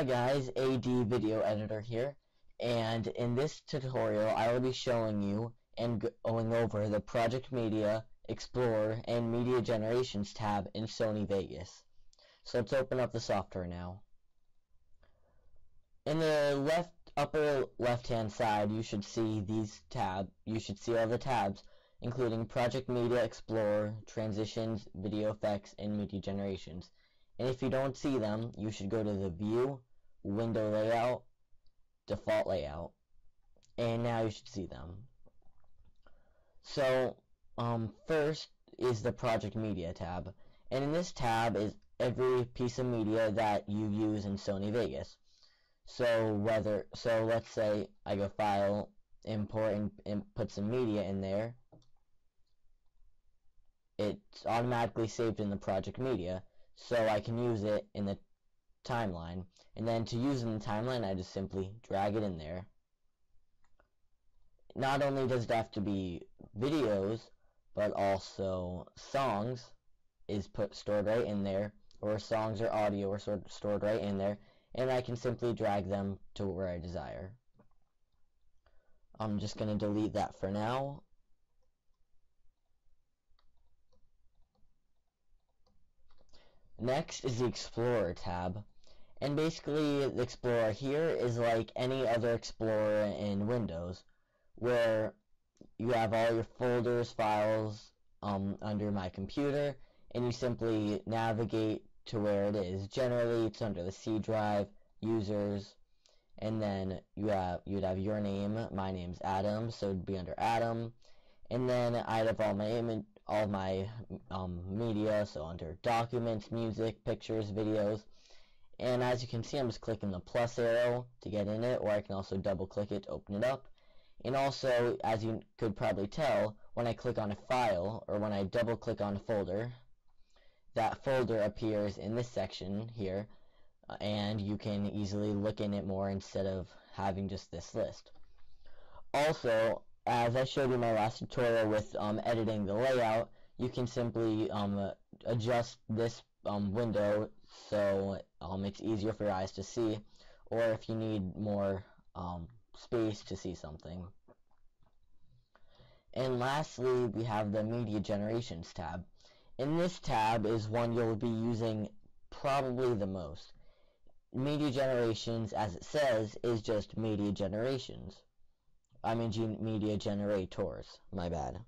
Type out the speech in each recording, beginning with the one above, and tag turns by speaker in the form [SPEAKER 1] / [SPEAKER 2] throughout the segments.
[SPEAKER 1] Hi guys, AD Video Editor here, and in this tutorial I will be showing you and going over the Project Media, Explorer, and Media Generations tab in Sony Vegas. So let's open up the software now. In the left upper left hand side you should see these tab you should see all the tabs including Project Media Explorer, Transitions, Video Effects, and Media Generations. And if you don't see them, you should go to the View, Window Layout, Default Layout, and now you should see them. So, um, first is the Project Media tab, and in this tab is every piece of media that you use in Sony Vegas. So whether, so let's say I go File, Import, and, and put some media in there, it's automatically saved in the Project Media so I can use it in the timeline. And then to use in the timeline, I just simply drag it in there. Not only does it have to be videos, but also songs is put stored right in there, or songs or audio are stored, stored right in there, and I can simply drag them to where I desire. I'm just going to delete that for now, Next is the Explorer tab. And basically, the Explorer here is like any other Explorer in Windows, where you have all your folders, files um, under my computer, and you simply navigate to where it is. Generally, it's under the C drive, users, and then you have you'd have your name. My name's Adam, so it'd be under Adam, and then I'd have all my image, all my um, media, so under documents, music, pictures, videos. And as you can see, I'm just clicking the plus arrow to get in it, or I can also double click it to open it up. And also, as you could probably tell, when I click on a file, or when I double click on a folder, that folder appears in this section here, and you can easily look in it more instead of having just this list. Also, as I showed you in my last tutorial with um, editing the layout, you can simply um, adjust this um, window so um, it's easier for your eyes to see, or if you need more um, space to see something. And lastly, we have the Media Generations tab. In this tab is one you'll be using probably the most. Media Generations, as it says, is just Media Generations. I mean media generators, my bad.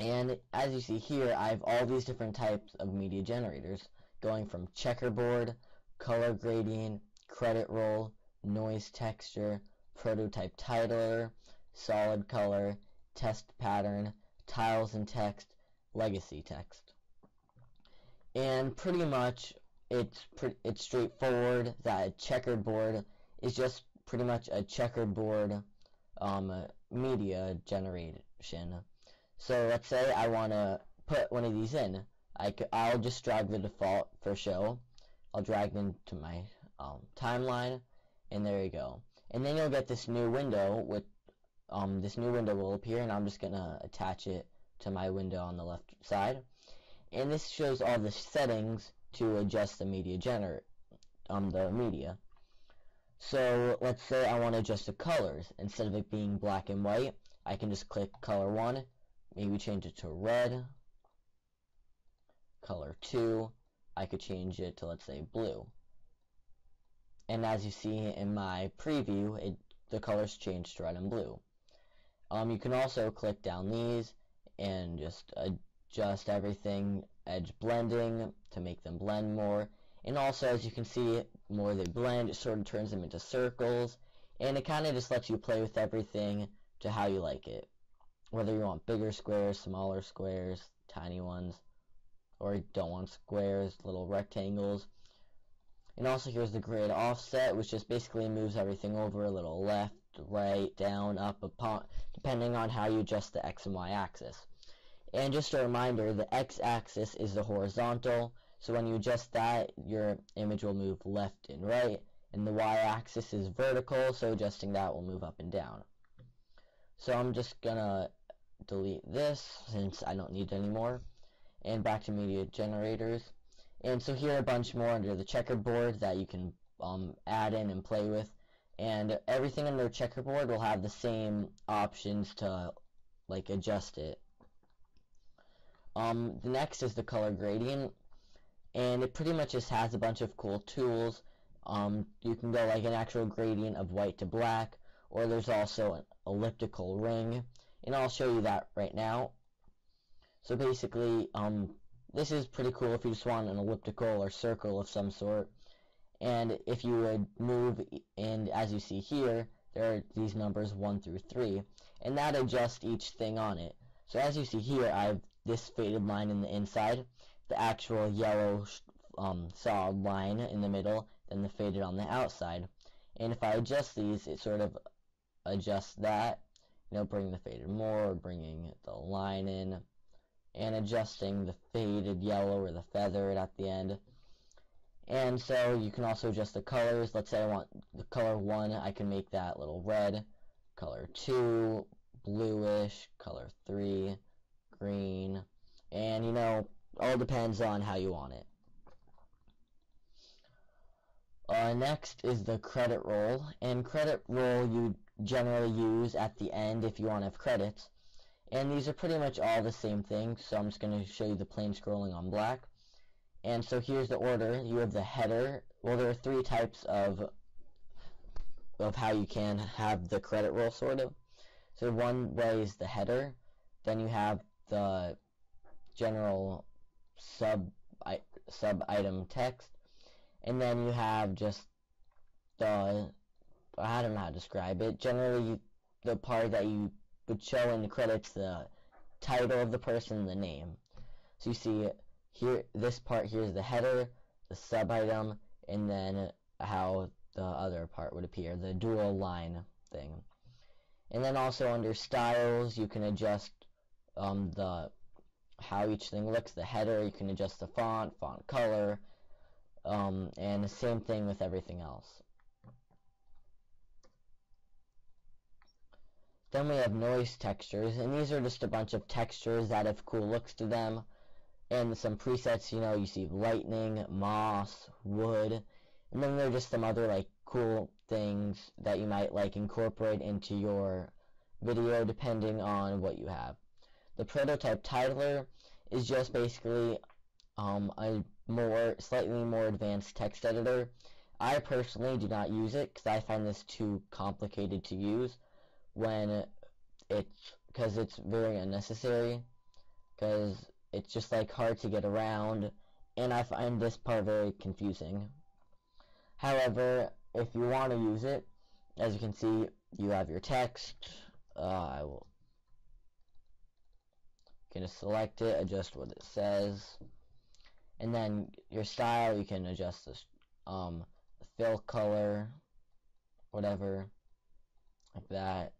[SPEAKER 1] And as you see here, I have all these different types of media generators, going from checkerboard, color gradient, credit roll, noise texture, prototype titler, solid color, test pattern, tiles and text, legacy text. And pretty much it's pre it's straightforward that checkerboard is just pretty much a checkerboard um, media generation. So let's say I want to put one of these in. I I'll just drag the default for show. I'll drag them to my um, timeline, and there you go. And then you'll get this new window with um, this new window will appear, and I'm just gonna attach it to my window on the left side. And this shows all the settings to adjust the media gener um the media. So let's say I want to adjust the colors. Instead of it being black and white, I can just click color 1, maybe change it to red. Color 2, I could change it to let's say blue. And as you see in my preview, it, the colors changed to red and blue. Um, you can also click down these and just adjust everything, edge blending to make them blend more. And also, as you can see, the more they blend, it sort of turns them into circles. And it kind of just lets you play with everything to how you like it. Whether you want bigger squares, smaller squares, tiny ones, or you don't want squares, little rectangles. And also here's the grid offset, which just basically moves everything over a little left, right, down, up, upon, depending on how you adjust the X and Y axis. And just a reminder, the X axis is the horizontal, so when you adjust that, your image will move left and right, and the y-axis is vertical, so adjusting that will move up and down. So I'm just gonna delete this since I don't need it anymore. And back to media generators. And so here are a bunch more under the checkerboard that you can um, add in and play with. And everything under checkerboard will have the same options to like adjust it. Um, the next is the color gradient, and it pretty much just has a bunch of cool tools. Um, you can go like an actual gradient of white to black, or there's also an elliptical ring, and I'll show you that right now. So basically, um, this is pretty cool if you just want an elliptical or circle of some sort. And if you would move, and as you see here, there are these numbers 1 through 3, and that adjusts each thing on it. So as you see here, I have this faded line in the inside, the actual yellow um, solid line in the middle, then the faded on the outside. And if I adjust these, it sort of adjusts that, you know, bring the faded more, bringing the line in, and adjusting the faded yellow or the feathered at the end. And so you can also adjust the colors. Let's say I want the color 1, I can make that little red. Color 2, bluish. Color 3, green. And, you know, all depends on how you want it. Uh, next is the credit roll. And credit roll you generally use at the end if you want to have credits. And these are pretty much all the same thing, so I'm just going to show you the plain scrolling on black. And so here's the order. You have the header. Well, there are three types of of how you can have the credit roll, sort of. So one way is the header. Then you have the general sub I, sub item text, and then you have just the I don't know how to describe it. Generally, the part that you would show in the credits the title of the person, the name. So you see here, this part here is the header, the sub item, and then how the other part would appear, the dual line thing. And then also under styles, you can adjust um, the how each thing looks. The header, you can adjust the font, font color, um, and the same thing with everything else. Then we have noise textures, and these are just a bunch of textures that have cool looks to them. And some presets, you know, you see lightning, moss, wood, and then there are just some other like cool things that you might like incorporate into your video depending on what you have. The prototype titler is just basically um, a more, slightly more advanced text editor. I personally do not use it because I find this too complicated to use when it's because it's very unnecessary because it's just like hard to get around and I find this part very confusing. However, if you want to use it, as you can see, you have your text. Uh, I will you can select it, adjust what it says, and then your style you can adjust this um, the fill color, whatever, like that.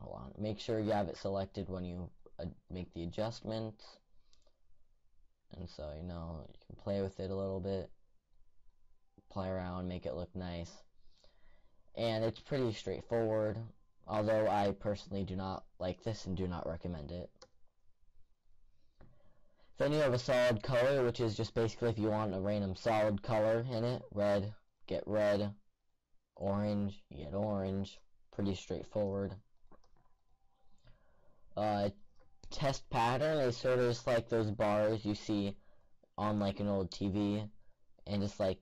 [SPEAKER 1] Hold on. Make sure you have it selected when you uh, make the adjustments and so you know you can play with it a little bit. Play around make it look nice. And it's pretty straightforward although I personally do not like this and do not recommend it. Then you have a solid color which is just basically if you want a random solid color in it. Red get red. Orange get orange. Pretty straightforward. Uh, test pattern is sort of just like those bars you see on like an old TV and just like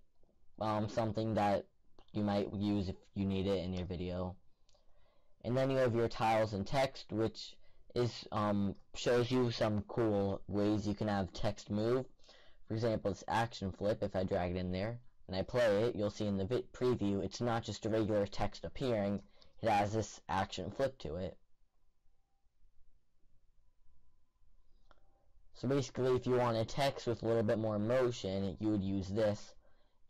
[SPEAKER 1] um, something that you might use if you need it in your video. And then you have your tiles and text which is um, shows you some cool ways you can have text move. For example, this action flip, if I drag it in there and I play it, you'll see in the preview it's not just a regular text appearing, it has this action flip to it. So basically, if you want a text with a little bit more motion, you would use this.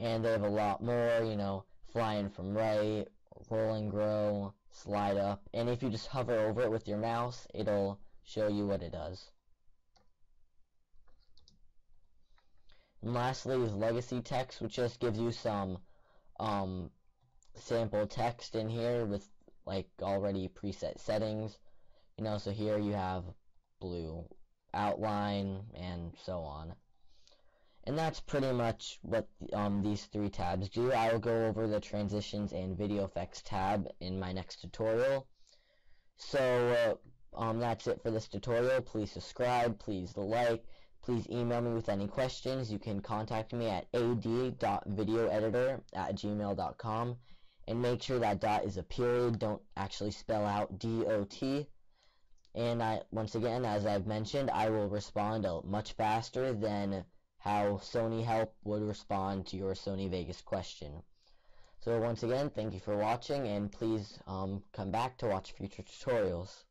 [SPEAKER 1] And they have a lot more, you know, flying from right, roll and grow, slide up. And if you just hover over it with your mouse, it'll show you what it does. And lastly is legacy text, which just gives you some um, sample text in here with like already preset settings. You know, so here you have blue, outline, and so on. And that's pretty much what um, these three tabs do. I will go over the transitions and video effects tab in my next tutorial. So uh, um, that's it for this tutorial. Please subscribe, please like, please email me with any questions. You can contact me at ad.videoeditor at gmail.com and make sure that dot is a period. Don't actually spell out D-O-T. And I, once again, as I've mentioned, I will respond much faster than how Sony Help would respond to your Sony Vegas question. So once again, thank you for watching, and please um, come back to watch future tutorials.